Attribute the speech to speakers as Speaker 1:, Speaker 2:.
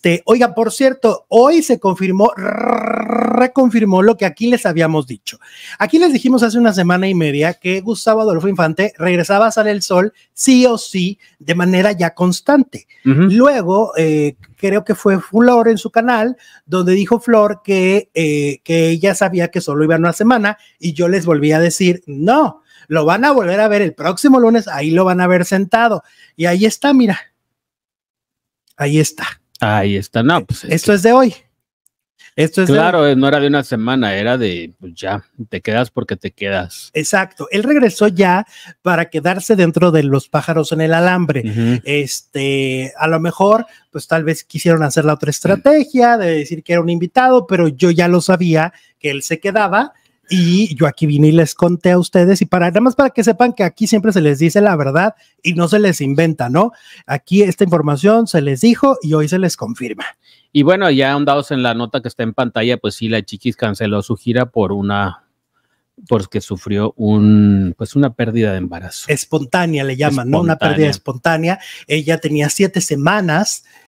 Speaker 1: Este, oiga, por cierto, hoy se confirmó, reconfirmó lo que aquí les habíamos dicho. Aquí les dijimos hace una semana y media que Gustavo Adolfo Infante regresaba a Sale el Sol sí o sí de manera ya constante. Luego, eh, creo que fue Flor en su canal, donde dijo Flor que, eh, que ella sabía que solo iba una semana y yo les volví a decir, no, lo van a volver a ver el próximo lunes, ahí lo van a ver sentado. Y ahí está, mira. Ahí está.
Speaker 2: Ahí está, no, pues.
Speaker 1: Esto es de hoy. Esto es
Speaker 2: claro, no era de una semana, era de pues ya, te quedas porque te quedas.
Speaker 1: Exacto. Él regresó ya para quedarse dentro de los pájaros en el alambre. Este, a lo mejor, pues tal vez quisieron hacer la otra estrategia de decir que era un invitado, pero yo ya lo sabía que él se quedaba y yo aquí vine y les conté a ustedes y para nada más para que sepan que aquí siempre se les dice la verdad y no se les inventa, ¿no? Aquí esta información se les dijo y hoy se les confirma.
Speaker 2: Y bueno, ya ahondados en la nota que está en pantalla, pues sí, la Chiquis canceló su gira por una porque sufrió un, pues una pérdida de embarazo.
Speaker 1: Espontánea le llaman, ¿no? Una pérdida espontánea. Ella tenía siete semanas